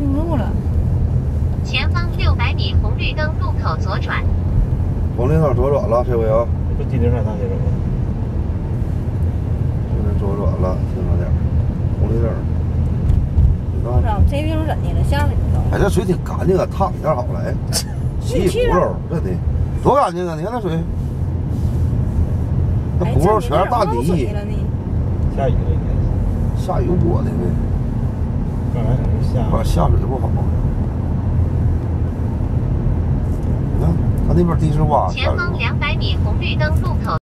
进入了。前方六百米红绿灯路口左转。红绿灯左转了，这回啊，这不金陵山大铁路吗？这是左转了，听着点，红绿灯。这地方怎的了，下水不哎，这水挺干净啊，烫一下好了，哎，洗洗骨头，真的，多干净啊！你看那水，那哎，骨头全是大泥。下雨了应该是。下雨我的呢，刚才可下水不好。那边地是洼，前方。两百米红绿灯路口